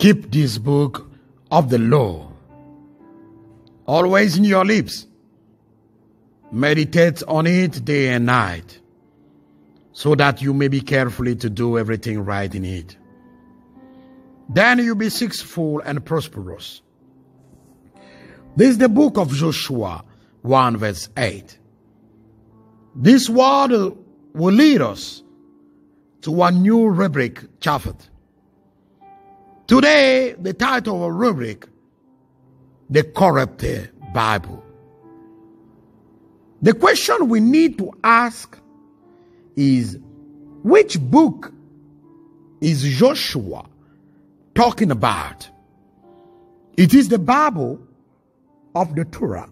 Keep this book of the law always in your lips. Meditate on it day and night so that you may be carefully to do everything right in it. Then you'll be successful and prosperous. This is the book of Joshua 1 verse 8. This word will lead us to a new rubric chapter. Today, the title of a rubric, The Corrupted Bible. The question we need to ask is which book is Joshua talking about? It is the Bible of the Torah.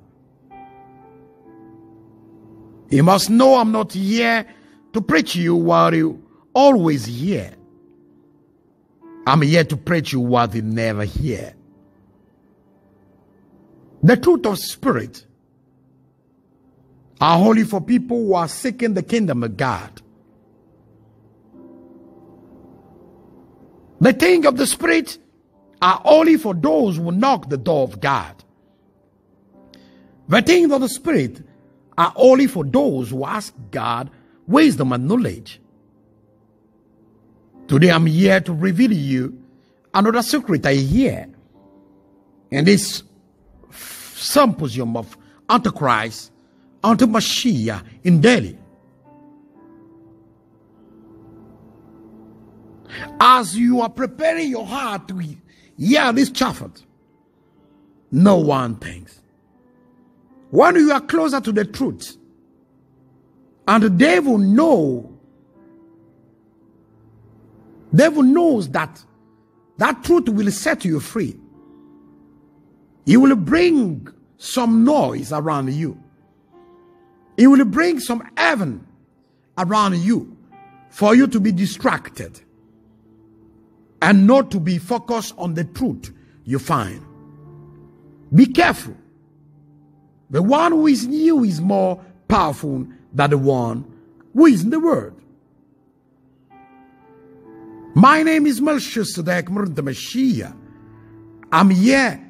You must know I'm not here to preach you what you always hear. I'm here to preach you what you never hear. The truth of spirit are holy for people who are seeking the kingdom of God. The things of the spirit are only for those who knock the door of God. The things of the spirit are only for those who ask God wisdom and knowledge. Today I'm here to reveal you another secret I hear in this symposium of Antichrist, Anti-Mashiach in Delhi. As you are preparing your heart to hear this chapter, no one thinks. When you are closer to the truth, and the devil know, devil knows that that truth will set you free. He will bring some noise around you. He will bring some heaven around you for you to be distracted and not to be focused on the truth you find. Be careful. The one who is new is more powerful than the one who is in the world. My name is Melchizedek Mashiach. I'm here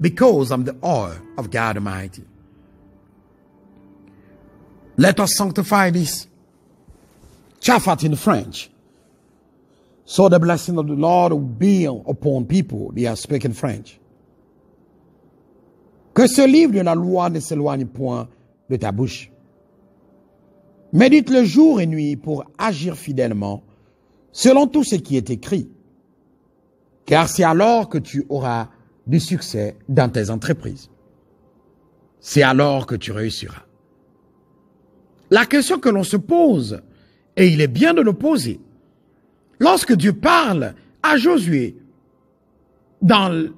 because I'm the oil of God Almighty. Let us sanctify this chafat in French. So the blessing of the Lord will be upon people. They are speaking French. Que ce livre de la loi ne s'éloigne point de ta bouche. Médite le jour et nuit pour agir fidèlement selon tout ce qui est écrit. Car c'est alors que tu auras du succès dans tes entreprises. C'est alors que tu réussiras. La question que l'on se pose, et il est bien de le poser, lorsque Dieu parle à Josué dans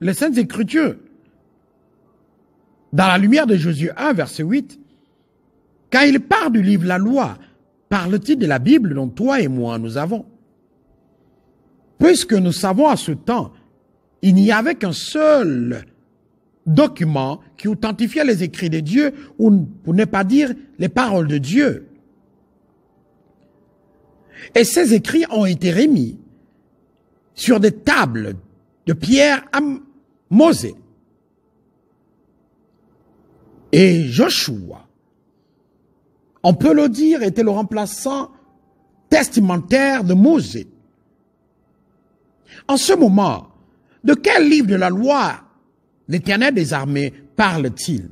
les Saintes Écritures, dans la lumière de Josué 1, verset 8, quand il parle du livre La Loi, parle-t-il de la Bible dont toi et moi nous avons? Puisque nous savons à ce temps, il n'y avait qu'un seul document qui authentifiait les écrits de Dieu, ou pour ne pas dire les paroles de Dieu. Et ces écrits ont été remis sur des tables de pierre à Mosée. Et Joshua, on peut le dire, était le remplaçant testamentaire de Mosée. En ce moment, de quel livre de la loi l'Éternel des armées parle-t-il?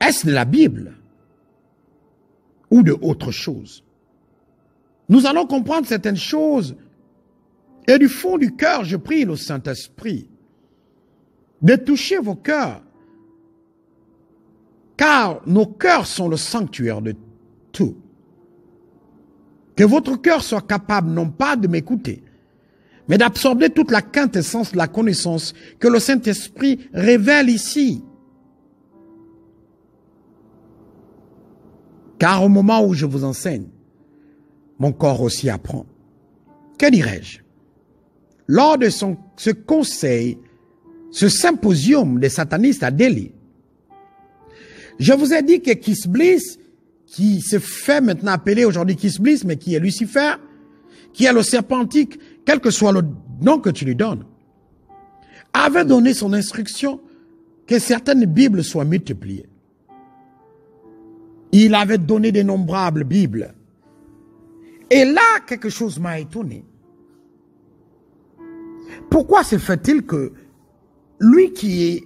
Est-ce de la Bible? Ou de autre chose? Nous allons comprendre certaines choses. Et du fond du cœur, je prie le Saint-Esprit de toucher vos cœurs car nos cœurs sont le sanctuaire de tout. Que votre cœur soit capable non pas de m'écouter, mais d'absorber toute la quintessence de la connaissance que le Saint-Esprit révèle ici. Car au moment où je vous enseigne, mon corps aussi apprend. Que dirais-je? Lors de ce conseil, ce symposium des satanistes à Delhi, je vous ai dit que Kiss Bliss, qui se fait maintenant appeler aujourd'hui Kiss Bliss, mais qui est Lucifer, qui est le serpent antique, quel que soit le nom que tu lui donnes, avait donné son instruction que certaines Bibles soient multipliées. Il avait donné d'innombrables Bibles. Et là, quelque chose m'a étonné. Pourquoi se fait-il que lui qui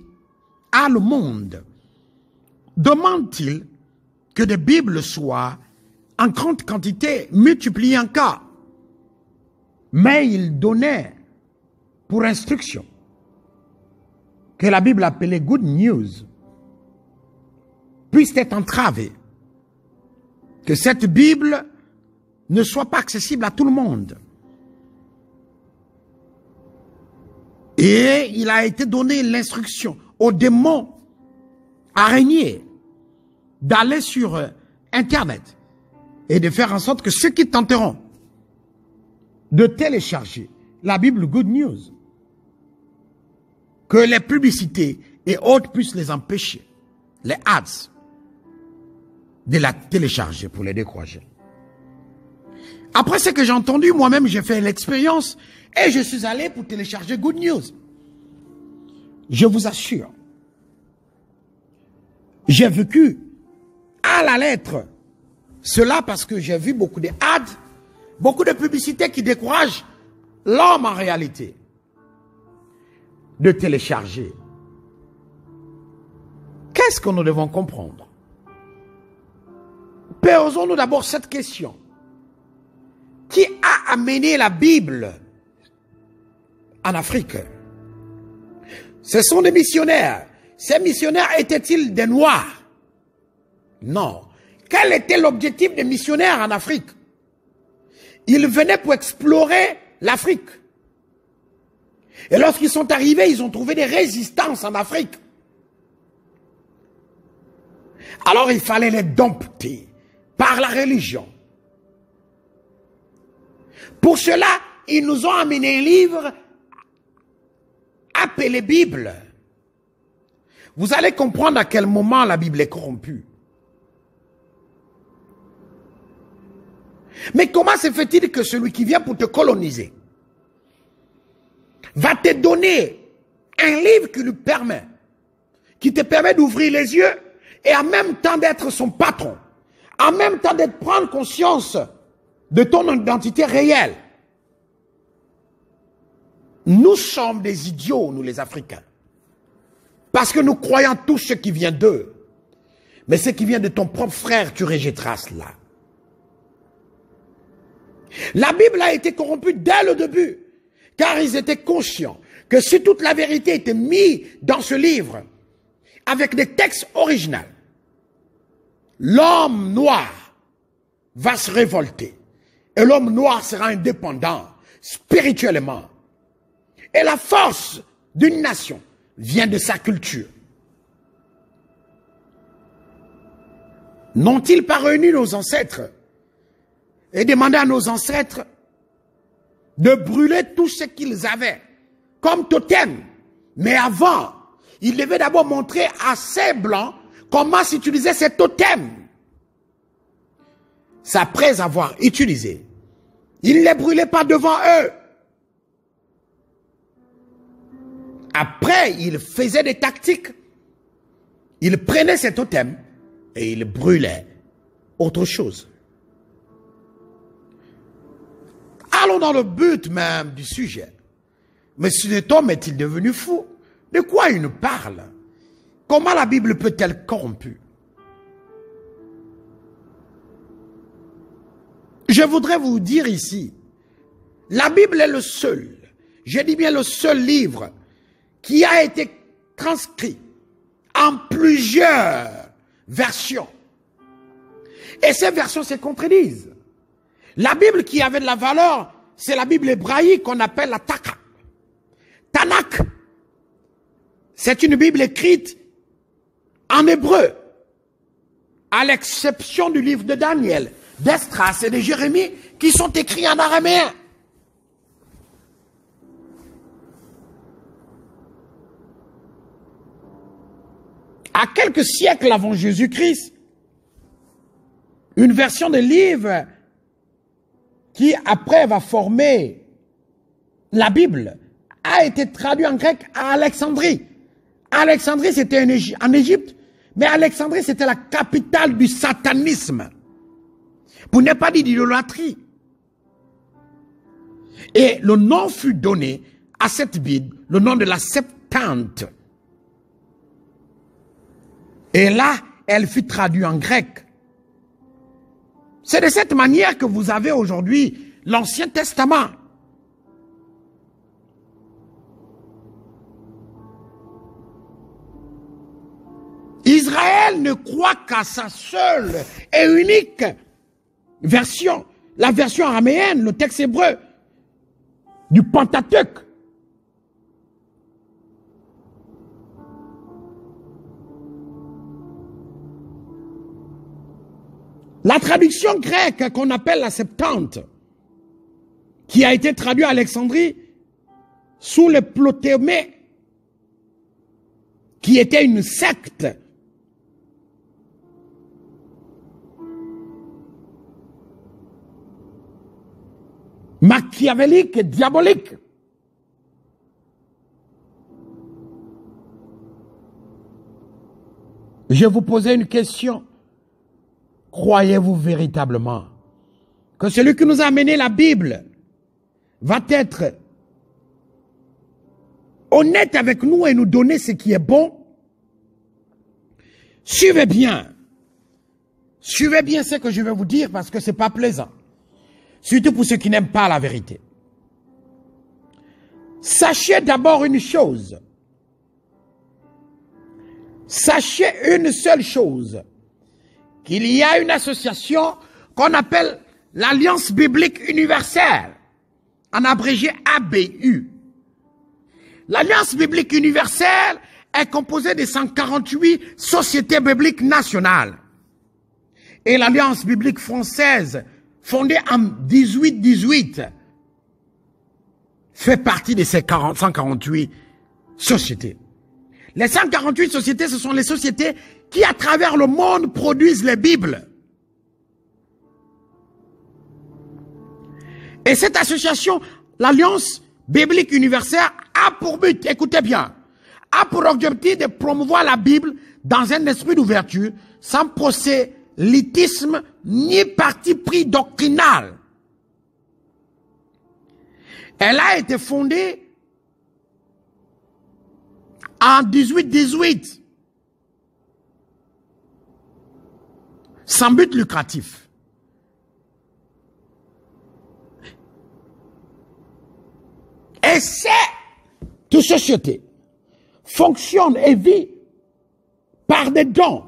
a le monde, demande-t-il que des Bibles soient en grande quantité, multipliées en cas? Mais il donnait pour instruction que la Bible appelée Good News puisse être entravée. Que cette Bible ne soit pas accessible à tout le monde. Et il a été donné l'instruction aux démons araignées d'aller sur euh, Internet et de faire en sorte que ceux qui tenteront de télécharger la Bible Good News, que les publicités et autres puissent les empêcher, les ads, de la télécharger pour les décourager. Après ce que j'ai entendu, moi-même j'ai fait l'expérience et je suis allé pour télécharger Good News. Je vous assure, j'ai vécu à la lettre cela parce que j'ai vu beaucoup de ads, beaucoup de publicités qui découragent l'homme en réalité de télécharger. Qu'est-ce que nous devons comprendre? Posons-nous d'abord cette question. Qui a amené la Bible en Afrique? Ce sont des missionnaires. Ces missionnaires étaient-ils des Noirs? Non. Quel était l'objectif des missionnaires en Afrique? Ils venaient pour explorer l'Afrique. Et lorsqu'ils sont arrivés, ils ont trouvé des résistances en Afrique. Alors il fallait les dompter par la religion. Pour cela, ils nous ont amené un livre appelé Bible. Vous allez comprendre à quel moment la Bible est corrompue. Mais comment se fait-il que celui qui vient pour te coloniser va te donner un livre qui lui permet, qui te permet d'ouvrir les yeux et en même temps d'être son patron, en même temps de prendre conscience de ton identité réelle? Nous sommes des idiots, nous les Africains. Parce que nous croyons tout ce qui vient d'eux. Mais ce qui vient de ton propre frère, tu rejetteras cela. La Bible a été corrompue dès le début, car ils étaient conscients que si toute la vérité était mise dans ce livre, avec des textes originaux, l'homme noir va se révolter. Et l'homme noir sera indépendant spirituellement. Et la force d'une nation vient de sa culture. N'ont-ils pas réuni nos ancêtres et demandé à nos ancêtres de brûler tout ce qu'ils avaient comme totem Mais avant, ils devaient d'abord montrer à ces blancs comment s'utiliser ces totems. C'est après avoir utilisé. Ils ne les brûlaient pas devant eux. Après, ils faisaient des tactiques. Ils prenaient ces totems et ils brûlaient autre chose. Allons dans le but même du sujet. Mais cet homme est-il devenu fou? De quoi il nous parle? Comment la Bible peut-elle corrompue? Je voudrais vous dire ici, la Bible est le seul, je dis bien le seul livre qui a été transcrit en plusieurs versions. Et ces versions se contredisent. La Bible qui avait de la valeur, c'est la Bible hébraïque qu'on appelle la Taka. Tanakh. C'est une Bible écrite en hébreu, à l'exception du livre de Daniel, d'Estras et de Jérémie, qui sont écrits en araméen. À quelques siècles avant Jésus-Christ, une version de livre qui après va former la Bible, a été traduit en grec à Alexandrie. Alexandrie, c'était en Égypte, mais Alexandrie, c'était la capitale du satanisme. Pour ne pas dire d'idolâtrie. Et le nom fut donné à cette Bible, le nom de la Septante. Et là, elle fut traduite en grec. C'est de cette manière que vous avez aujourd'hui l'Ancien Testament. Israël ne croit qu'à sa seule et unique version, la version araméenne, le texte hébreu du Pentateuque. La traduction grecque qu'on appelle la Septante, qui a été traduite à Alexandrie sous le Ptolémée, qui était une secte machiavélique et diabolique. Je vous posais une question. Croyez-vous véritablement que celui qui nous a amené la Bible va être honnête avec nous et nous donner ce qui est bon? Suivez bien. Suivez bien ce que je vais vous dire parce que c'est pas plaisant. Surtout pour ceux qui n'aiment pas la vérité. Sachez d'abord une chose. Sachez une seule chose. Qu'il y a une association qu'on appelle l'Alliance biblique universelle. En abrégé ABU. L'Alliance biblique universelle est composée de 148 sociétés bibliques nationales. Et l'Alliance biblique française fondé en 1818, fait partie de ces 148 sociétés. Les 148 sociétés, ce sont les sociétés qui, à travers le monde, produisent les Bibles. Et cette association, l'Alliance biblique universelle, a pour but, écoutez bien, a pour objectif de promouvoir la Bible dans un esprit d'ouverture, sans procès litisme ni parti pris doctrinal. Elle a été fondée en 1818 sans but lucratif. Et c'est toute société fonctionne et vit par des dons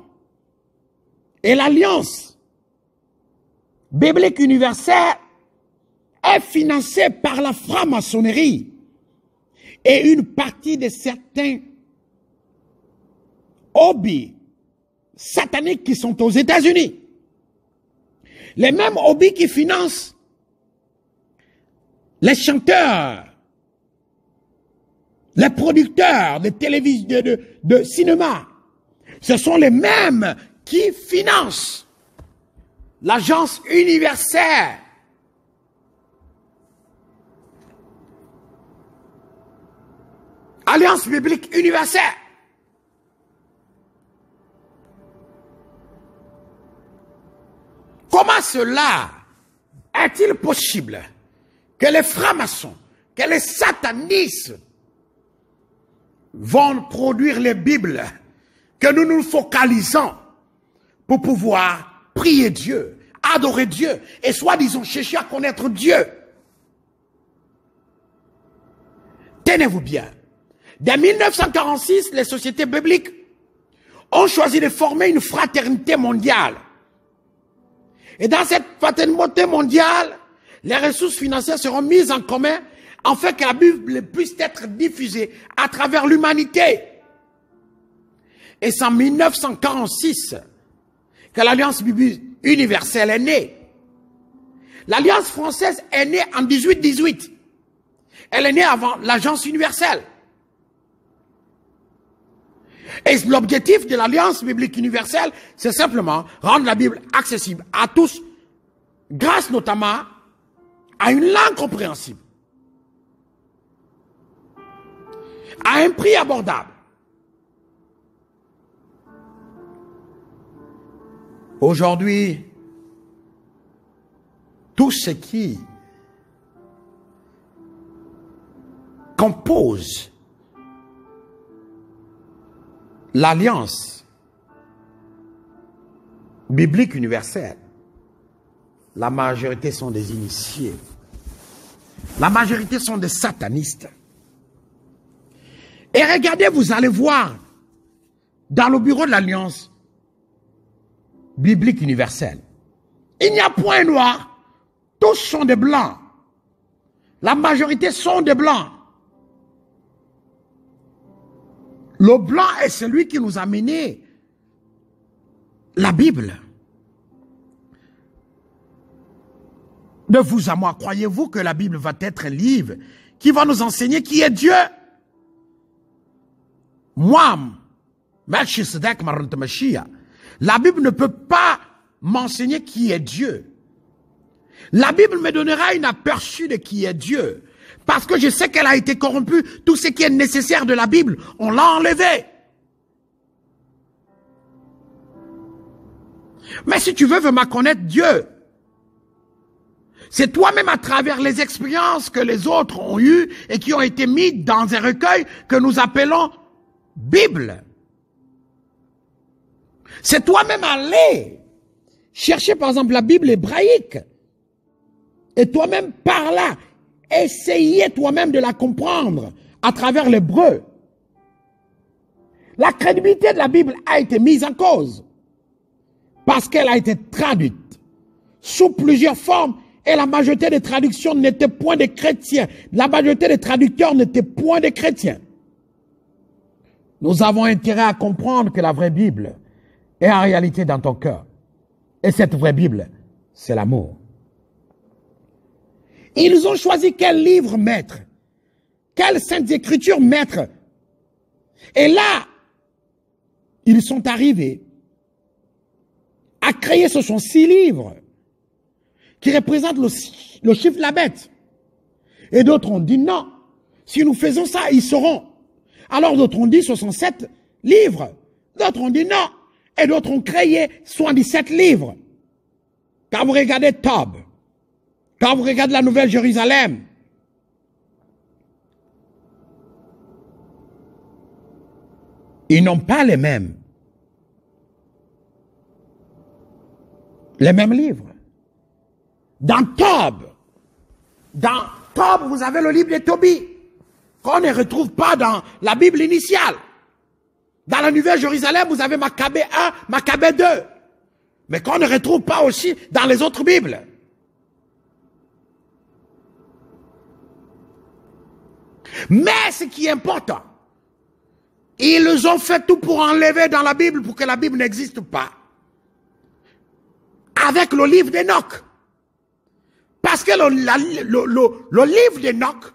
et l'Alliance biblique universelle est financée par la franc-maçonnerie et une partie de certains hobbies sataniques qui sont aux États-Unis. Les mêmes hobbies qui financent les chanteurs, les producteurs de télévision, de, de cinéma, ce sont les mêmes qui finance l'agence universelle Alliance biblique universelle. Comment cela est-il possible que les francs-maçons, que les satanistes vont produire les Bibles, que nous nous focalisons pour pouvoir prier Dieu, adorer Dieu et soi-disant chercher à connaître Dieu? Tenez-vous bien. Dès 1946, les sociétés bibliques ont choisi de former une fraternité mondiale. Et dans cette fraternité mondiale, les ressources financières seront mises en commun afin que la Bible puisse être diffusée à travers l'humanité. Et c'est en 1946 que l'Alliance biblique universelle est née. L'Alliance française est née en 1818. Elle est née avant l'Agence universelle. Et l'objectif de l'Alliance biblique universelle, c'est simplement rendre la Bible accessible à tous, grâce notamment à une langue compréhensible, à un prix abordable. Aujourd'hui, tout ce qui compose l'alliance biblique universelle, la majorité sont des initiés. La majorité sont des satanistes. Et regardez, vous allez voir, dans le bureau de l'Alliance biblique universelle, il n'y a point noir, tous sont des blancs. La majorité sont des blancs. Le blanc est celui qui nous a mené la Bible. De vous à moi, croyez-vous que la Bible va être un livre qui va nous enseigner qui est Dieu? Moi, la Bible ne peut pas m'enseigner qui est Dieu. La Bible me donnera une aperçu de qui est Dieu. Parce que je sais qu'elle a été corrompue. Tout ce qui est nécessaire de la Bible, on l'a enlevé. Mais si tu veux vraiment connaître Dieu, c'est toi-même à travers les expériences que les autres ont eues et qui ont été mises dans un recueil que nous appelons Bible. C'est toi-même aller chercher par exemple la Bible hébraïque et toi-même par là Essayez toi-même de la comprendre à travers l'hébreu. La crédibilité de la Bible a été mise en cause parce qu'elle a été traduite sous plusieurs formes et la majorité des traductions n'étaient point des chrétiens. La majorité des traducteurs n'étaient point des chrétiens. Nous avons intérêt à comprendre que la vraie Bible est en réalité dans ton cœur. Et cette vraie Bible, c'est l'amour. Ils ont choisi quel livre mettre, quelle sainte écriture mettre. Et là, ils sont arrivés à créer, ce sont six livres qui représentent le, chiffre de la bête. Et d'autres ont dit non, si nous faisons ça, ils seront. Alors d'autres ont dit ce sont sept livres. D'autres ont dit non. Et d'autres ont créé 77 livres. Quand vous regardez Tob, quand vous regardez la Nouvelle Jérusalem, ils n'ont pas les mêmes. Les mêmes livres. Dans Tob, dans Tob, vous avez le livre de Tobie, qu'on ne retrouve pas dans la Bible initiale. Dans la Nouvelle Jérusalem, vous avez Maccabée 1, Maccabée 2, mais qu'on ne retrouve pas aussi dans les autres Bibles. Mais ce qui est important, ils ont fait tout pour enlever dans la Bible pour que la Bible n'existe pas. Avec le livre d'Enoch. Parce que le, le livre d'Enoch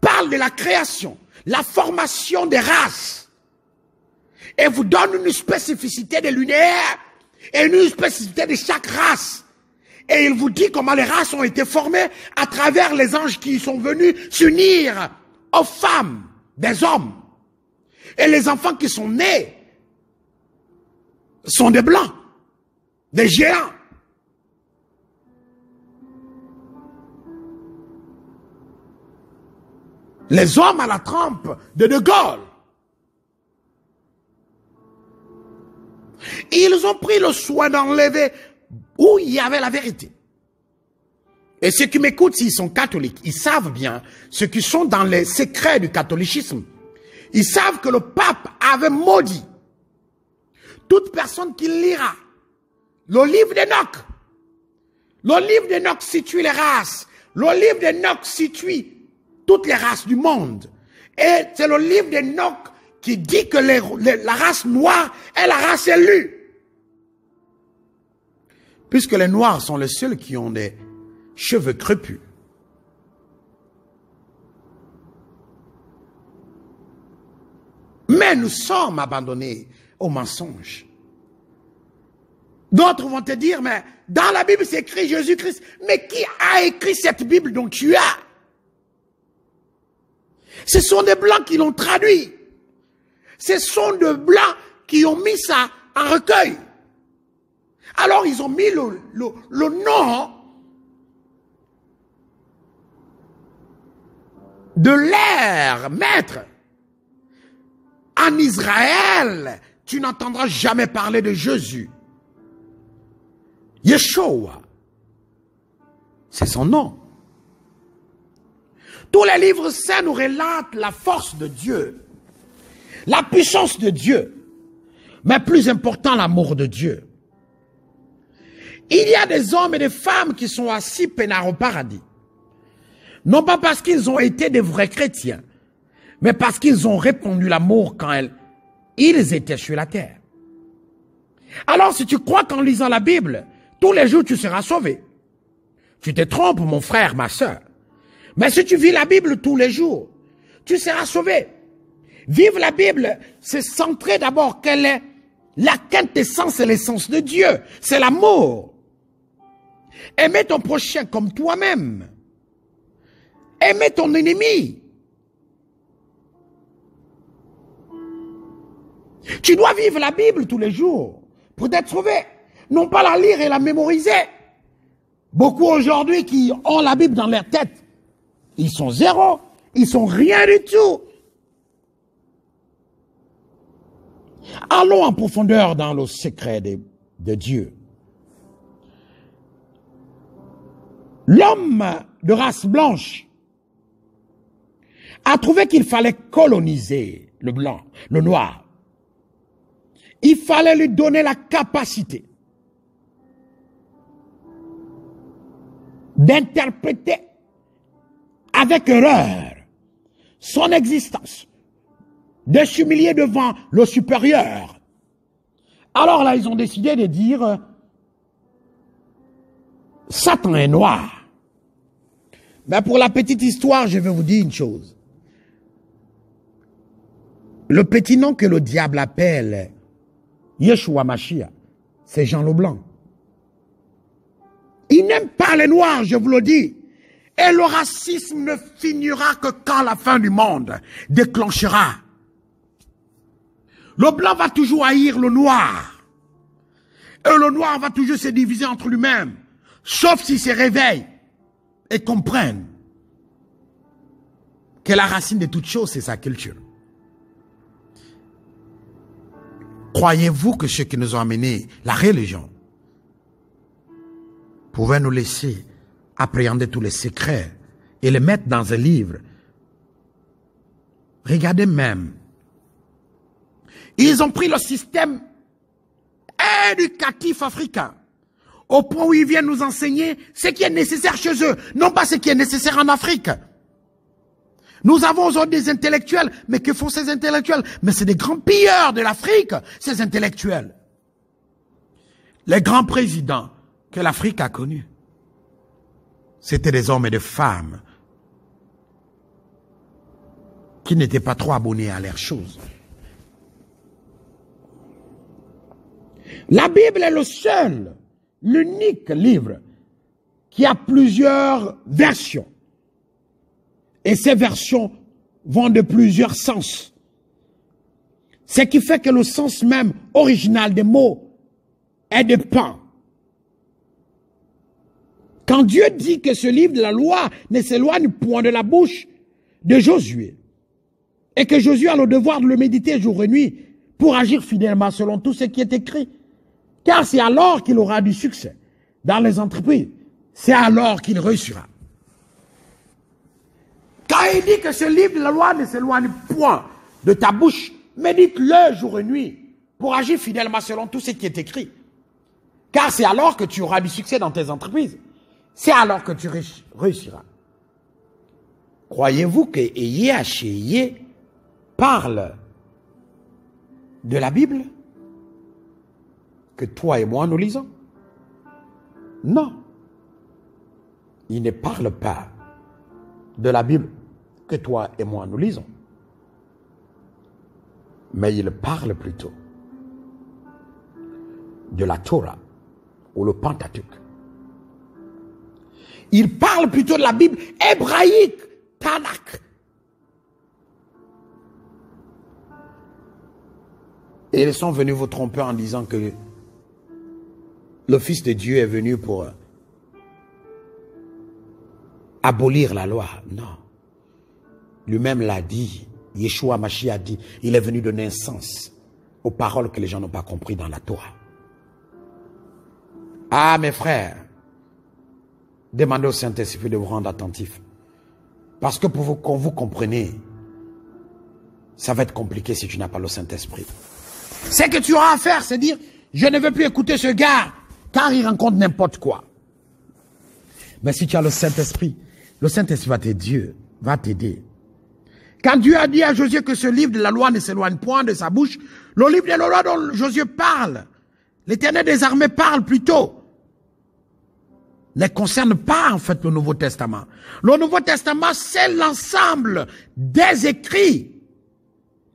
parle de la création, la formation des races. Et vous donne une spécificité de l'univers et une spécificité de chaque race. Et il vous dit comment les races ont été formées à travers les anges qui sont venus s'unir aux femmes des hommes. Et les enfants qui sont nés sont des blancs, des géants. Les hommes à la trempe de De Gaulle. Ils ont pris le soin d'enlever où il y avait la vérité. Et ceux qui m'écoutent, s'ils sont catholiques, ils savent bien ce qui sont dans les secrets du catholicisme. Ils savent que le pape avait maudit toute personne qui lira le livre d'Enoch. Le livre d'Enoch situe les races. Le livre d'Enoch situe toutes les races du monde. Et c'est le livre d'Enoch qui dit que la race noire est la race élue puisque les Noirs sont les seuls qui ont des cheveux crépus. Mais nous sommes abandonnés au mensonge. D'autres vont te dire, mais dans la Bible, c'est écrit Jésus-Christ. Mais qui a écrit cette Bible dont tu as? Ce sont des Blancs qui l'ont traduit. Ce sont des Blancs qui ont mis ça en recueil. Alors ils ont mis le, le nom de l'air maître. En Israël, tu n'entendras jamais parler de Jésus. Yeshua, c'est son nom. Tous les livres saints nous relatent la force de Dieu, la puissance de Dieu, mais plus important, l'amour de Dieu. Il y a des hommes et des femmes qui sont assis peinards au paradis. Non pas parce qu'ils ont été des vrais chrétiens, mais parce qu'ils ont répondu l'amour quand ils étaient sur la terre. Alors si tu crois qu'en lisant la Bible, tous les jours tu seras sauvé, tu te trompes mon frère, ma soeur. Mais si tu vis la Bible tous les jours, tu seras sauvé. Vivre la Bible, c'est centrer d'abord quelle est la quintessence et l'essence de Dieu. C'est l'amour. Aimer ton prochain comme toi-même. Aimer ton ennemi. Tu dois vivre la Bible tous les jours pour être sauvé. Non pas la lire et la mémoriser. Beaucoup aujourd'hui qui ont la Bible dans leur tête, ils sont zéro. Ils sont rien du tout. Allons en profondeur dans le secret de, de Dieu. L'homme de race blanche a trouvé qu'il fallait coloniser le blanc, le noir. Il fallait lui donner la capacité d'interpréter avec erreur son existence, de s'humilier devant le supérieur. Alors là, ils ont décidé de dire, Satan est noir. Mais pour la petite histoire, je vais vous dire une chose. Le petit nom que le diable appelle Yeshua Mashiach, c'est Jean Leblanc. Il n'aime pas les noirs, je vous le dis. Et le racisme ne finira que quand la fin du monde déclenchera. Le blanc va toujours haïr le noir. Et le noir va toujours se diviser entre lui-même. Sauf s'il se réveille et comprenne que la racine de toute chose, c'est sa culture. Croyez-vous que ce qui nous a amené, la religion, pouvait nous laisser appréhender tous les secrets et les mettre dans un livre? Regardez même. Ils ont pris le système éducatif africain au point où ils viennent nous enseigner ce qui est nécessaire chez eux, non pas ce qui est nécessaire en Afrique. Nous avons aujourd'hui des intellectuels, mais que font ces intellectuels? Mais c'est des grands pilleurs de l'Afrique, ces intellectuels. Les grands présidents que l'Afrique a connus, c'était des hommes et des femmes qui n'étaient pas trop abonnés à leurs choses. La Bible est le seul, l'unique livre qui a plusieurs versions. Et ces versions vont de plusieurs sens. Ce qui fait que le sens même original des mots est de pain. Quand Dieu dit que ce livre de la loi ne s'éloigne point de la bouche de Josué, et que Josué a le devoir de le méditer jour et nuit pour agir fidèlement selon tout ce qui est écrit, car c'est alors qu'il aura du succès dans les entreprises, c'est alors qu'il réussira. Quand il dit que ce livre de la loi ne s'éloigne point de ta bouche, médite-le jour et nuit pour agir fidèlement selon tout ce qui est écrit. Car c'est alors que tu auras du succès dans tes entreprises. C'est alors que tu réussiras. Croyez-vous que Eyé parle de la Bible? Toi et moi nous lisons Non. Il ne parle pas de la Bible que toi et moi nous lisons. Mais il parle plutôt de la Torah, ou le Pentateuque. Il parle plutôt de la Bible hébraïque, Tanakh. Et ils sont venus vous tromper en disant que le Fils de Dieu est venu pour abolir la loi. Non. Lui-même l'a dit. Yeshua Mashiach a dit, il est venu donner un sens aux paroles que les gens n'ont pas compris dans la Torah. Ah, mes frères, demandez au Saint-Esprit de vous rendre attentifs. Parce que pour vous, qu'on vous compreniez, ça va être compliqué si tu n'as pas le Saint-Esprit. Ce que tu auras à faire, c'est dire, je ne veux plus écouter ce gars, car il rencontre n'importe quoi. Mais si tu as le Saint-Esprit, le Saint-Esprit va t'aider, va t'aider. Quand Dieu a dit à Josué que ce livre de la loi ne s'éloigne point de sa bouche, le livre de la loi dont Josué parle, l'éternel des armées parle plutôt, ne concerne pas en fait le Nouveau Testament. Le Nouveau Testament, c'est l'ensemble des écrits,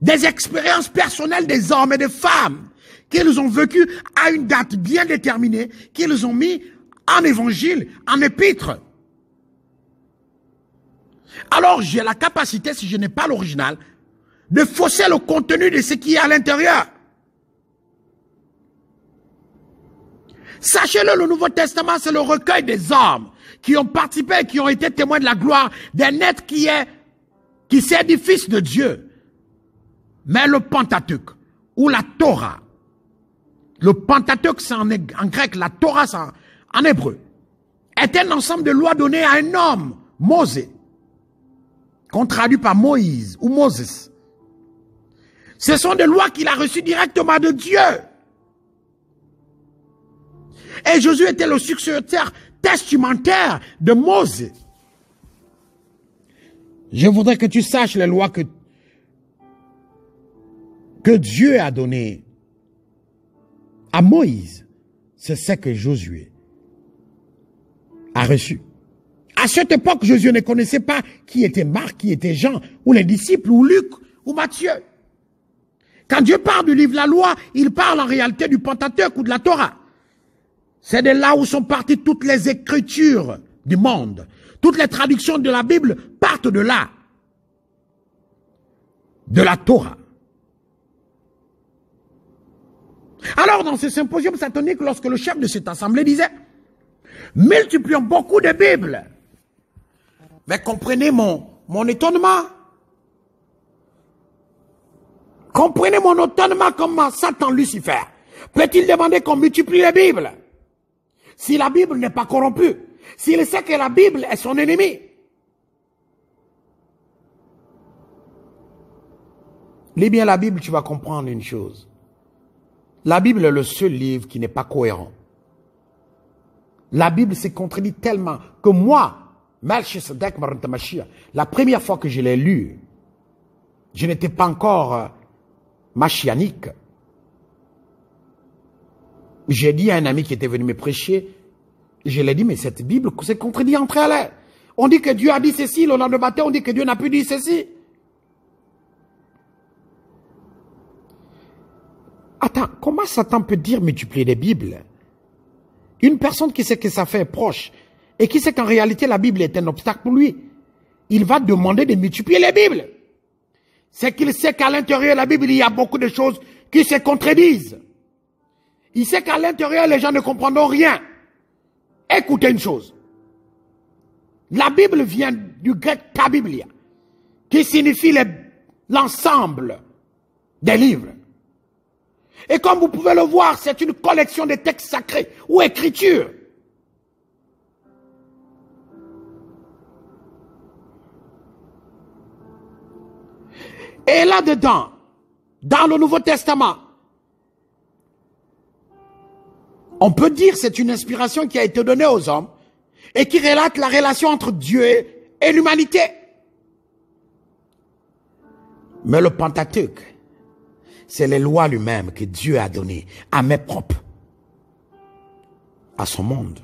des expériences personnelles des hommes et des femmes qu'ils ont vécues à une date bien déterminée, qu'ils ont mis en évangile, en épître. Alors j'ai la capacité, si je n'ai pas l'original, de fausser le contenu de ce qui est à l'intérieur. Sachez-le, le Nouveau Testament, c'est le recueil des hommes qui ont participé, qui ont été témoins de la gloire d'un être qui est, qui fils de Dieu. Mais le Pentateuque, ou la Torah, le Pentateuque, c'est en, grec, la Torah, c'est en, hébreu, est un ensemble de lois données à un homme, Mosée, qu'on traduit par Moïse ou Moses. Ce sont des lois qu'il a reçues directement de Dieu. Et Jésus était le successeur testamentaire de Moïse. Je voudrais que tu saches les lois que Dieu a données à Moïse. C'est ce que Josué a reçu. À cette époque, Jésus ne connaissait pas qui était Marc, qui était Jean, ou les disciples, ou Luc, ou Matthieu. Quand Dieu parle du livre de la loi, il parle en réalité du Pentateuque ou de la Torah. C'est de là où sont parties toutes les écritures du monde. Toutes les traductions de la Bible partent de là. De la Torah. Alors, dans ce symposium satanique, lorsque le chef de cette assemblée disait, multiplions beaucoup de Bibles, mais comprenez mon, mon étonnement. Comprenez mon étonnement comme Satan Lucifer. Peut-il demander qu'on multiplie les Bibles? Si la Bible n'est pas corrompue, s'il sait que la Bible est son ennemi. Lis bien la Bible, tu vas comprendre une chose. La Bible est le seul livre qui n'est pas cohérent. La Bible s'est contredit tellement que moi, la première fois que je l'ai lu, je n'étais pas encore euh, machianique. J'ai dit à un ami qui était venu me prêcher, je lui ai dit, mais cette Bible s'est contredit entre elles. On dit que Dieu a dit ceci, le lendemain matin, on dit que Dieu n'a pu dire ceci. Comment Satan peut dire multiplier des Bibles? Une personne qui sait que ça fait proche, et qui sait qu'en réalité la Bible est un obstacle pour lui, il va demander de multiplier les Bibles. C'est qu'il sait qu'à l'intérieur de la Bible, il y a beaucoup de choses qui se contredisent. Il sait qu'à l'intérieur, les gens ne comprendront rien. Écoutez une chose. La Bible vient du grec tabiblia, qui signifie l'ensemble des livres. Et comme vous pouvez le voir, c'est une collection de textes sacrés ou écritures Et là-dedans, dans le Nouveau Testament, on peut dire c'est une inspiration qui a été donnée aux hommes et qui relate la relation entre Dieu et l'humanité. Mais le Pentateuque, c'est les lois lui-même que Dieu a données à mes propres, à son monde.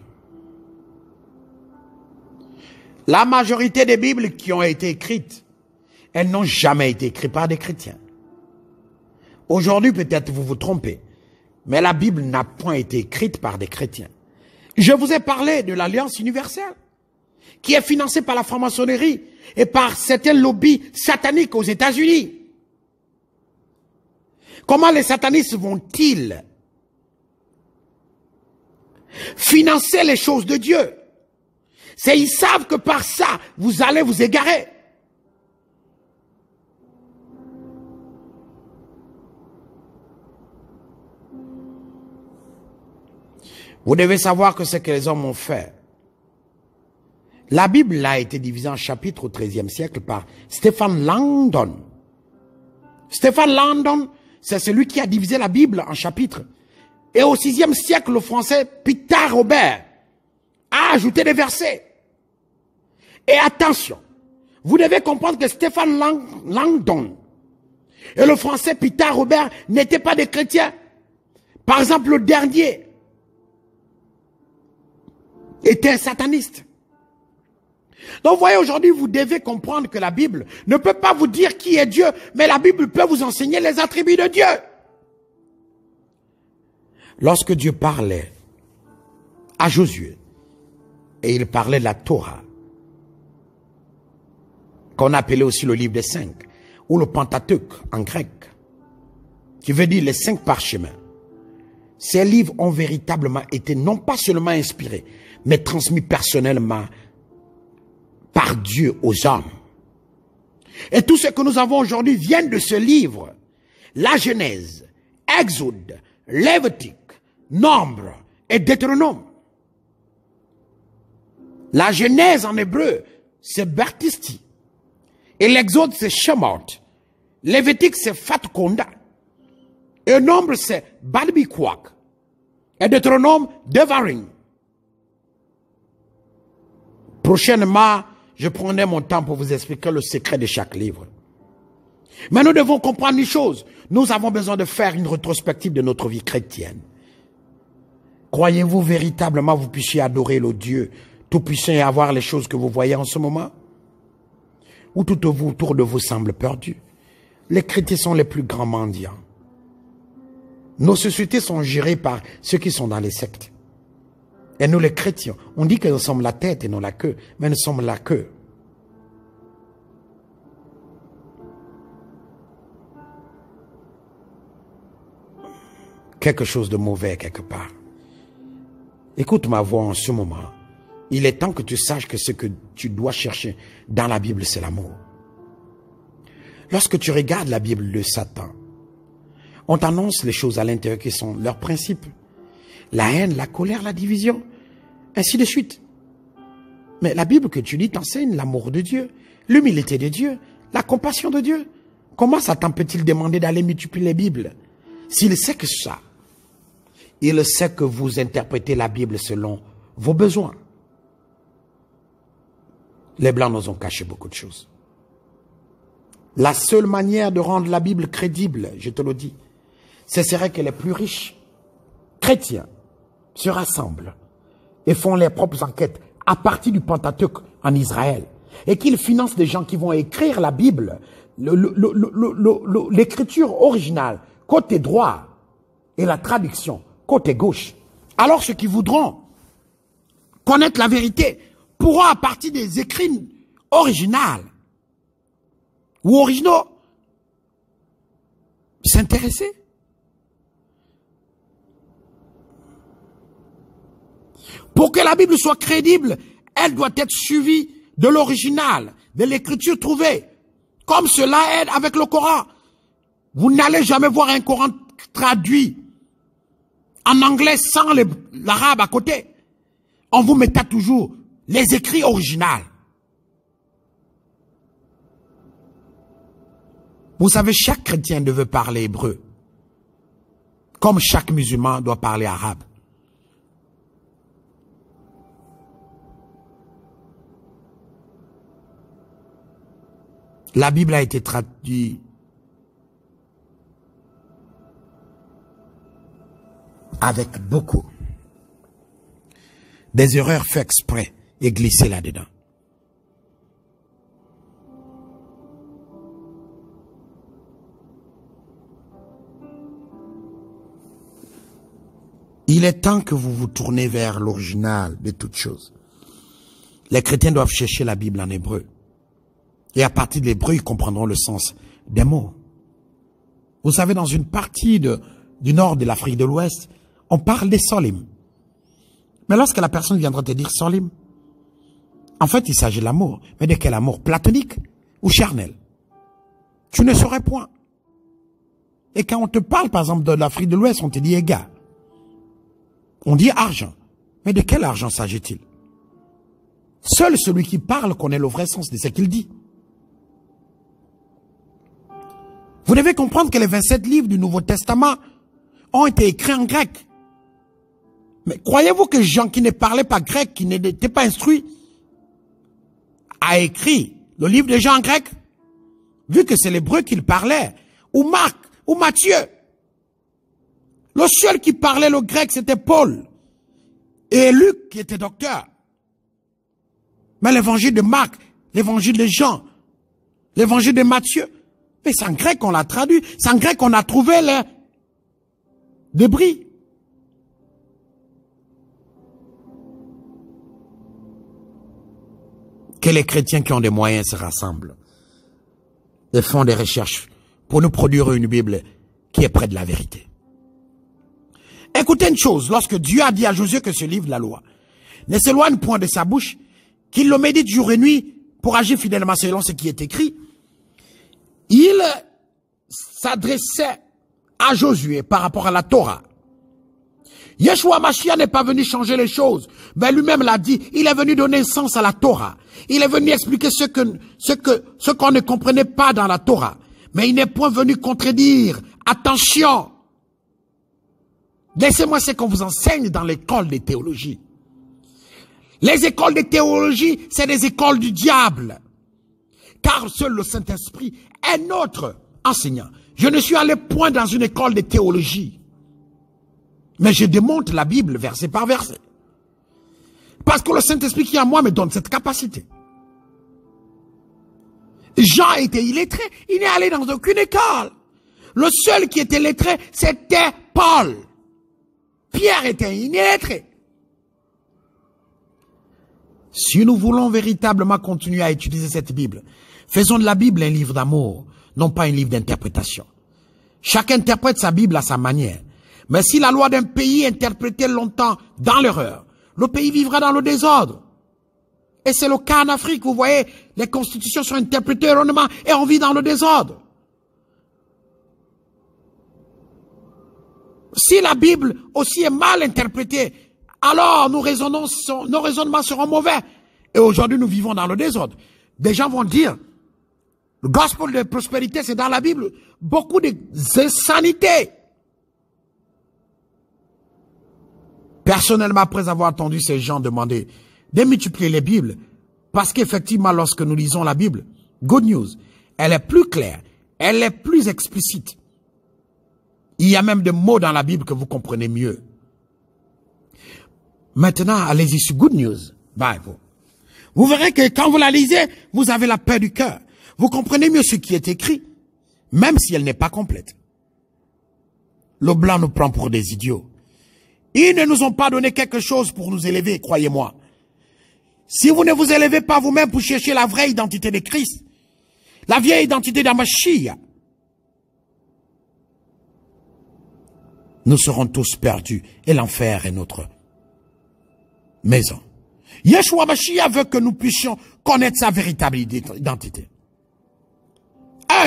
La majorité des Bibles qui ont été écrites elles n'ont jamais été écrites par des chrétiens. Aujourd'hui, peut-être vous vous trompez, mais la Bible n'a point été écrite par des chrétiens. Je vous ai parlé de l'Alliance universelle, qui est financée par la franc-maçonnerie et par certains lobbies sataniques aux États-Unis. Comment les satanistes vont-ils financer les choses de Dieu? C'est ils savent que par ça, vous allez vous égarer. Vous devez savoir que ce que les hommes ont fait. La Bible a été divisée en chapitres au XIIIe siècle par Stéphane Langdon. Stéphane Langdon, c'est celui qui a divisé la Bible en chapitres. Et au VIe siècle, le français Peter Robert a ajouté des versets. Et attention, vous devez comprendre que Stéphane Langdon et le français Peter Robert n'étaient pas des chrétiens. Par exemple, le dernier était un sataniste. Donc, vous voyez, aujourd'hui, vous devez comprendre que la Bible ne peut pas vous dire qui est Dieu, mais la Bible peut vous enseigner les attributs de Dieu. Lorsque Dieu parlait à Josué, et il parlait de la Torah, qu'on appelait aussi le livre des cinq, ou le Pentateuque en grec, qui veut dire les cinq parchemins. Ces livres ont véritablement été non pas seulement inspirés, mais transmis personnellement Dieu aux hommes. Et tout ce que nous avons aujourd'hui vient de ce livre. La Genèse, Exode, Lévitique, Nombre et Deutéronome. La Genèse en hébreu, c'est Bertisti. Et l'Exode, c'est Shemot. Lévitique, c'est Fatkonda. Et Nombre, c'est Balbikwak. Et Deutéronome, Devarim. Prochainement, je prendrai mon temps pour vous expliquer le secret de chaque livre. Mais nous devons comprendre une chose. Nous avons besoin de faire une rétrospective de notre vie chrétienne. Croyez-vous véritablement vous puissiez adorer le Dieu Tout-Puissant et avoir les choses que vous voyez en ce moment Ou tout autour de vous semble perdu Les chrétiens sont les plus grands mendiants. Nos sociétés sont gérées par ceux qui sont dans les sectes. Et nous les chrétiens, on dit que nous sommes la tête et non la queue, mais nous sommes la queue. Quelque chose de mauvais quelque part. Écoute ma voix en ce moment. Il est temps que tu saches que ce que tu dois chercher dans la Bible, c'est l'amour. Lorsque tu regardes la Bible de Satan, on t'annonce les choses à l'intérieur qui sont leurs principes. La haine, la colère, la division, ainsi de suite. Mais la Bible que tu lis t'enseigne l'amour de Dieu, l'humilité de Dieu, la compassion de Dieu. Comment Satan peut-il demander d'aller multiplier les Bibles? S'il sait que ça, il sait que vous interprétez la Bible selon vos besoins. Les Blancs nous ont caché beaucoup de choses. La seule manière de rendre la Bible crédible, je te le dis, ce serait que les plus riches chrétiens se rassemblent et font leurs propres enquêtes à partir du Pentateuque en Israël et qu'ils financent des gens qui vont écrire la Bible, l'écriture originale, côté droit, et la traduction, côté gauche. Alors ceux qui voudront connaître la vérité pourront à partir des écrits originaux ou originaux s'intéresser Pour que la Bible soit crédible, elle doit être suivie de l'original, de l'écriture trouvée. Comme cela aide avec le Coran. Vous n'allez jamais voir un Coran traduit en anglais sans l'arabe à côté. On vous mettra toujours les écrits originaux. Vous savez, chaque chrétien devait parler hébreu. Comme chaque musulman doit parler arabe. La Bible a été traduite avec beaucoup des erreurs faites exprès et glissées là-dedans. Il est temps que vous vous tournez vers l'original de toutes choses. Les chrétiens doivent chercher la Bible en hébreu. Et à partir de l'hébreu, ils comprendront le sens des mots. Vous savez, dans une partie du nord de l'Afrique de l'Ouest, on parle des solim. Mais lorsque la personne viendra te dire solim, en fait, il s'agit de l'amour. Mais de quel amour? Platonique ou charnel? Tu ne saurais point. Et quand on te parle, par exemple, de l'Afrique de l'Ouest, on te dit égal. On dit argent. Mais de quel argent s'agit-il? Seul celui qui parle connaît le vrai sens de ce qu'il dit. Vous devez comprendre que les 27 livres du Nouveau Testament ont été écrits en grec. Mais croyez-vous que Jean qui ne parlait pas grec, qui n'était pas instruit, a écrit le livre de Jean en grec? Vu que c'est l'hébreu qu'il parlait, ou Marc, ou Matthieu. Le seul qui parlait le grec, c'était Paul. Et Luc, qui était docteur. Mais l'évangile de Marc, l'évangile de Jean, l'évangile de Matthieu, mais c'est en grec qu'on l'a traduit. C'est en grec qu'on a trouvé les débris. Que les chrétiens qui ont des moyens se rassemblent et font des recherches pour nous produire une Bible qui est près de la vérité. Écoutez une chose, lorsque Dieu a dit à Josué que ce livre, la loi, ne s'éloigne point de sa bouche, qu'il le médite jour et nuit pour agir fidèlement selon ce qui est écrit, il s'adressait à Josué par rapport à la Torah. Yeshua Mashiach n'est pas venu changer les choses, mais lui-même l'a dit, il est venu donner sens à la Torah. Il est venu expliquer ce que, ce que, ce qu'on ne comprenait pas dans la Torah. Mais il n'est point venu contredire. Attention! Laissez-moi ce qu'on vous enseigne dans l'école de théologie. Les écoles de théologie, c'est des écoles du diable. Car seul le Saint-Esprit est notre enseignant. Je ne suis allé point dans une école de théologie. Mais je démonte la Bible verset par verset. Parce que le Saint-Esprit qui est en moi me donne cette capacité. Jean était illettré. Il n'est allé dans aucune école. Le seul qui était lettré, c'était Paul. Pierre était illettré. Si nous voulons véritablement continuer à utiliser cette Bible, faisons de la Bible un livre d'amour, non pas un livre d'interprétation. Chacun interprète sa Bible à sa manière. Mais si la loi d'un pays est interprétée longtemps dans l'erreur, le pays vivra dans le désordre. Et c'est le cas en Afrique, vous voyez, les constitutions sont interprétées erronément et on vit dans le désordre. Si la Bible aussi est mal interprétée, alors nos, raisonnements, nos raisonnements seront mauvais. Et aujourd'hui, nous vivons dans le désordre. Des gens vont dire, le gospel de prospérité, c'est dans la Bible. Beaucoup d'insanité. Personnellement, après avoir entendu ces gens demander de multiplier les Bibles, parce qu'effectivement, lorsque nous lisons la Bible, good news, elle est plus claire, elle est plus explicite. Il y a même des mots dans la Bible que vous comprenez mieux. Maintenant, allez-y sur Good News Bible. Vous verrez que quand vous la lisez, vous avez la paix du cœur. Vous comprenez mieux ce qui est écrit, même si elle n'est pas complète. Le blanc nous prend pour des idiots. Ils ne nous ont pas donné quelque chose pour nous élever, croyez-moi. Si vous ne vous élevez pas vous-même pour chercher la vraie identité de Christ, la vieille identité d'Amashia, nous serons tous perdus et l'enfer est notre maison. Yeshua Mashiach veut que nous puissions connaître sa véritable identité.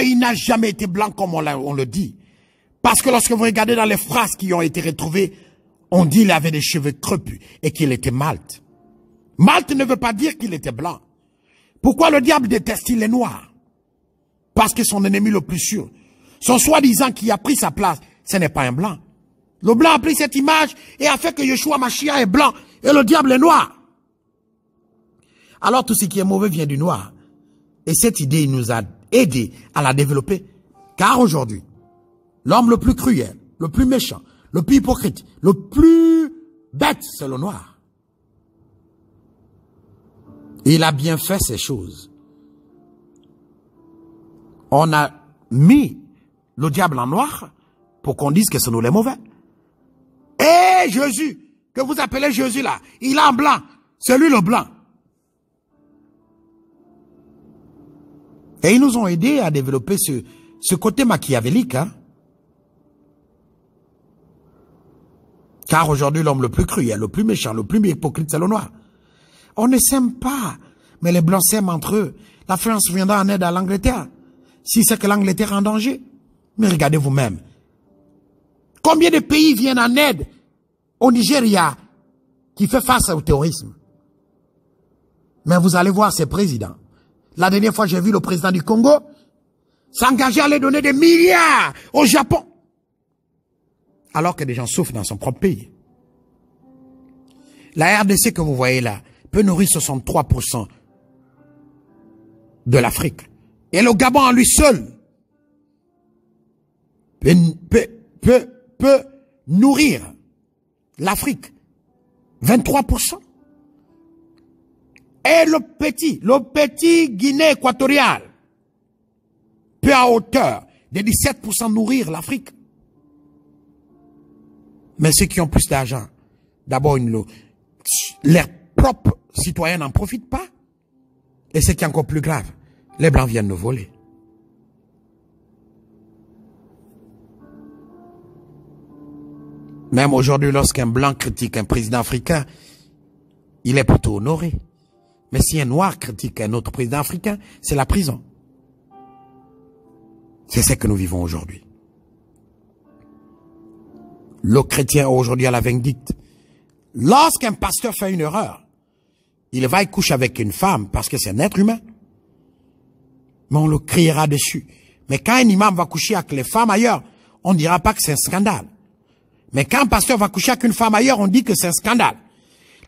Il n'a jamais été blanc comme on, on, le dit. Parce que lorsque vous regardez dans les phrases qui ont été retrouvées, on dit qu'il avait des cheveux crepus et qu'il était malte. Malte ne veut pas dire qu'il était blanc. Pourquoi le diable déteste-t-il les noirs? Parce que son ennemi le plus sûr, son soi-disant qui a pris sa place, ce n'est pas un blanc. Le blanc a pris cette image et a fait que Yeshua Mashiach est blanc et le diable est noir. Alors tout ce qui est mauvais vient du noir. Et cette idée il nous a aidé à la développer. Car aujourd'hui, l'homme le plus cruel, le plus méchant, le plus hypocrite, le plus bête, c'est le noir. Il a bien fait ces choses. On a mis le diable en noir pour qu'on dise que c'est nous les mauvais. Et Jésus, que vous appelez Jésus là, il est en blanc. C'est lui le blanc. Et ils nous ont aidés à développer ce, ce côté machiavélique. Hein? Car aujourd'hui, l'homme le plus cruel, le plus méchant, le plus hypocrite, c'est le noir. On ne s'aime pas, mais les blancs s'aiment entre eux. La France viendra en aide à l'Angleterre, si c'est que l'Angleterre est en danger. Mais regardez vous-même. Combien de pays viennent en aide au Nigeria qui fait face au terrorisme? Mais vous allez voir ces présidents. La dernière fois, j'ai vu le président du Congo s'engager à aller donner des milliards au Japon. Alors que des gens souffrent dans son propre pays. La RDC que vous voyez là peut nourrir 63% de l'Afrique. Et le Gabon en lui seul peut, peut, peut, nourrir l'Afrique. 23%. Et le petit, le petit Guinée équatoriale peut à hauteur de 17% nourrir l'Afrique. Mais ceux qui ont plus d'argent, d'abord, leurs propres citoyens n'en profitent pas. Et ce qui est encore plus grave, les Blancs viennent nous voler. Même aujourd'hui, lorsqu'un Blanc critique un président africain, il est plutôt honoré. Mais si un Noir critique un autre président africain, c'est la prison. C'est ce que nous vivons aujourd'hui. Le chrétien aujourd'hui à la vindicte. Lorsqu'un pasteur fait une erreur, il va y coucher avec une femme parce que c'est un être humain. Mais on le criera dessus. Mais quand un imam va coucher avec les femmes ailleurs, on ne dira pas que c'est un scandale. Mais quand un pasteur va coucher avec une femme ailleurs, on dit que c'est un scandale.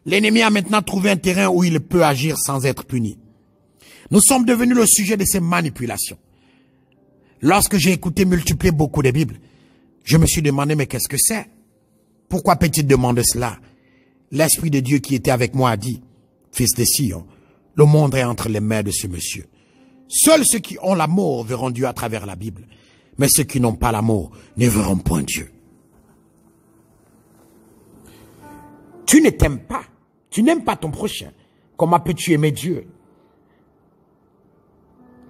L'ennemi a maintenant trouvé un terrain où il peut agir sans être puni. Nous sommes devenus le sujet de ces manipulations. Lorsque j'ai écouté multiplier beaucoup de Bibles, je me suis demandé, mais qu'est-ce que c'est? Pourquoi peut-il demander cela? L'Esprit de Dieu qui était avec moi a dit, Fils de Sion, le monde est entre les mains de ce monsieur. Seuls ceux qui ont l'amour verront Dieu à travers la Bible. Mais ceux qui n'ont pas l'amour ne verront point Dieu. Tu ne t'aimes pas. Tu n'aimes pas ton prochain. Comment peux-tu aimer Dieu?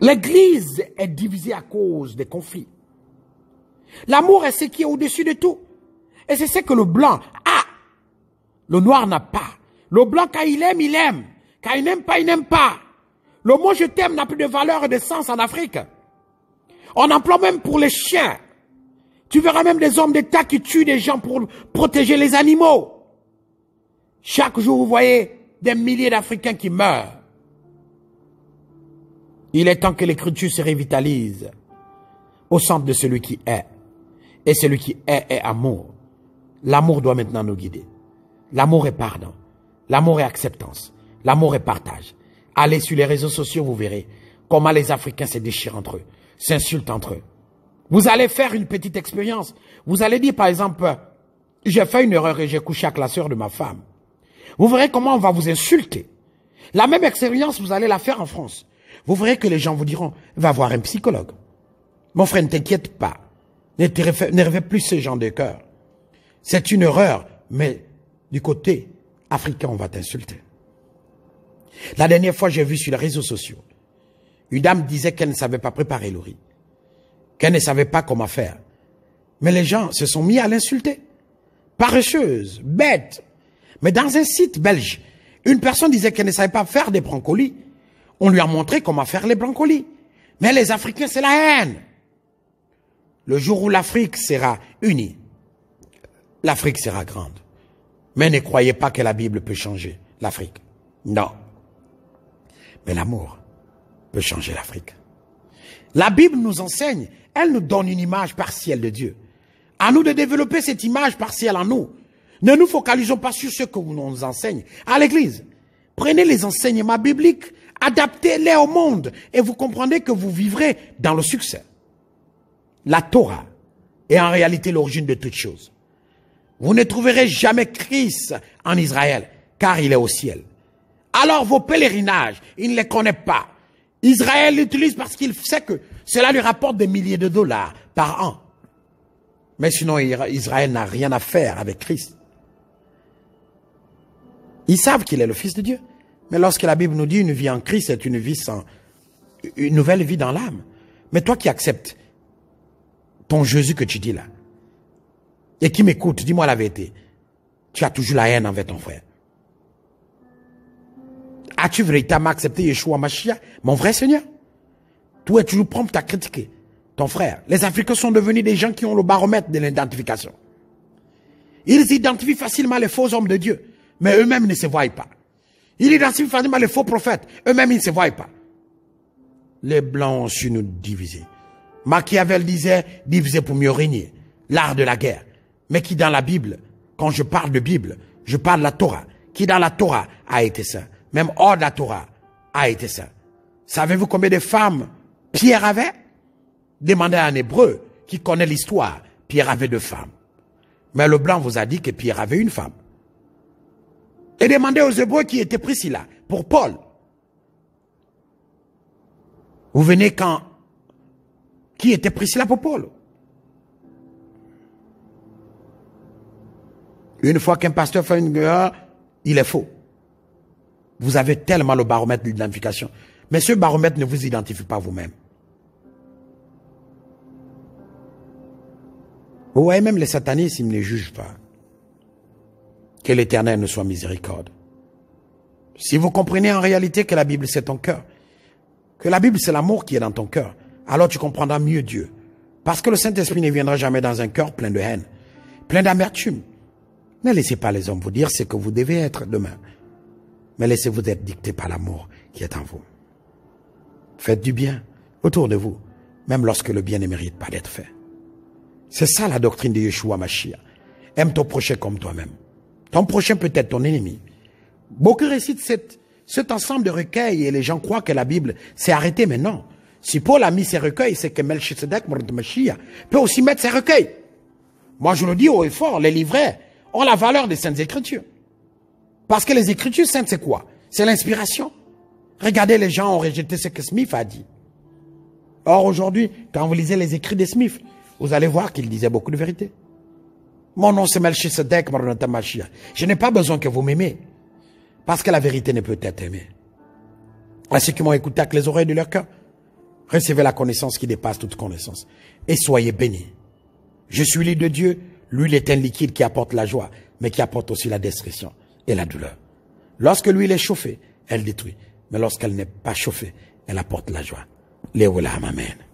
L'église est divisée à cause des conflits. L'amour est ce qui est au-dessus de tout. Et c'est ce que le blanc a. Le noir n'a pas. Le blanc, quand il aime, il aime. Quand il n'aime pas, il n'aime pas. Le mot je t'aime n'a plus de valeur et de sens en Afrique. On emploie même pour les chiens. Tu verras même des hommes d'État qui tuent des gens pour protéger les animaux. Chaque jour, vous voyez des milliers d'Africains qui meurent. Il est temps que l'écriture se revitalise au centre de celui qui est. Et celui qui est est amour. L'amour doit maintenant nous guider. L'amour est pardon. L'amour est acceptance. L'amour est partage. Allez sur les réseaux sociaux, vous verrez comment les Africains se déchirent entre eux, s'insultent entre eux. Vous allez faire une petite expérience. Vous allez dire, par exemple, j'ai fait une erreur et j'ai couché avec la sœur de ma femme. Vous verrez comment on va vous insulter. La même expérience, vous allez la faire en France. Vous verrez que les gens vous diront, va voir un psychologue. Mon frère, ne t'inquiète pas. Ne, rêvez plus ce genre de cœur. C'est une erreur, mais du côté africain, on va t'insulter. La dernière fois, j'ai vu sur les réseaux sociaux, une dame disait qu'elle ne savait pas préparer le riz, qu'elle ne savait pas comment faire. Mais les gens se sont mis à l'insulter. Paresseuse, bête. Mais dans un site belge, une personne disait qu'elle ne savait pas faire des brancolis. On lui a montré comment faire les brancolis. Mais les Africains, c'est la haine. Le jour où l'Afrique sera unie, l'Afrique sera grande. Mais ne croyez pas que la Bible peut changer l'Afrique. Non. Mais l'amour peut changer l'Afrique. La Bible nous enseigne, elle nous donne une image partielle de Dieu. À nous de développer cette image partielle en nous. Ne nous focalisons pas sur ce que nous enseigne à l'église. Prenez les enseignements bibliques, adaptez-les au monde et vous comprendrez que vous vivrez dans le succès. La Torah est en réalité l'origine de toutes choses. Vous ne trouverez jamais Christ en Israël, car il est au ciel. Alors vos pèlerinages, il ne les connaît pas. Israël l'utilise parce qu'il sait que cela lui rapporte des milliers de dollars par an. Mais sinon, Israël n'a rien à faire avec Christ. Ils savent qu'il est le Fils de Dieu. Mais lorsque la Bible nous dit une vie en Christ, c'est une vie sans, une nouvelle vie dans l'âme. Mais toi qui acceptes ton Jésus que tu dis là, et qui m'écoute, dis-moi la vérité, tu as toujours la haine envers ton frère. As-tu véritablement accepté Yeshua Mashiach, mon vrai Seigneur? Toi, es toujours prompt à critiquer ton frère. Les Africains sont devenus des gens qui ont le baromètre de l'identification. Ils identifient facilement les faux hommes de Dieu, mais eux-mêmes ne se voient pas. Ils identifient facilement les faux prophètes, eux-mêmes ils ne se voient pas. Les Blancs ont su nous diviser. Machiavel disait diviser pour mieux régner, l'art de la guerre. Mais qui dans la Bible, quand je parle de Bible, je parle de la Torah, qui dans la Torah a été saint, même hors de la Torah a été saint. Savez-vous combien de femmes Pierre avait? Demandez à un hébreu qui connaît l'histoire, Pierre avait deux femmes. Mais le blanc vous a dit que Pierre avait une femme. Et demandez aux hébreux qui étaient Priscilla, pour Paul. Vous venez quand Qui était Priscilla pour Paul? Une fois qu'un pasteur fait une guerre, il est faux. Vous avez tellement le baromètre d'identification. Mais ce baromètre ne vous identifie pas vous-même. Vous voyez, même les satanistes, ils ne jugent pas. Que l'éternel ne soit miséricorde. Si vous comprenez en réalité que la Bible c'est ton cœur, que la Bible c'est l'amour qui est dans ton cœur, alors tu comprendras mieux Dieu. Parce que le Saint-Esprit ne viendra jamais dans un cœur plein de haine, plein d'amertume. Ne laissez pas les hommes vous dire ce que vous devez être demain. Mais laissez-vous être dicté par l'amour qui est en vous. Faites du bien autour de vous, même lorsque le bien ne mérite pas d'être fait. C'est ça la doctrine de Yeshua Mashiach. Aime ton prochain comme toi-même. Ton prochain peut être ton ennemi. Beaucoup récitent cet ensemble de recueils et les gens croient que la Bible s'est arrêtée, mais non. Si Paul a mis ses recueils, c'est que Melchizedek, peut aussi mettre ses recueils. Moi, je le dis haut et fort, les livrets ont la valeur des Saintes Écritures. Parce que les Écritures saintes, c'est quoi? C'est l'inspiration. Regardez, les gens ont rejeté ce que Smith a dit. Or, aujourd'hui, quand vous lisez les écrits de Smith, vous allez voir qu'il disait beaucoup de vérité. Mon nom c'est Melchisedek Mashiach. Je n'ai pas besoin que vous m'aimez. Parce que la vérité ne peut être aimée. À ceux qui m'ont écouté avec les oreilles de leur cœur, recevez la connaissance qui dépasse toute connaissance. Et soyez bénis. Je suis l'huile de Dieu. L'huile est un liquide qui apporte la joie, mais qui apporte aussi la destruction et la douleur. Lorsque l'huile est chauffée, elle détruit. Mais lorsqu'elle n'est pas chauffée, elle apporte la joie. Léolam, Amen.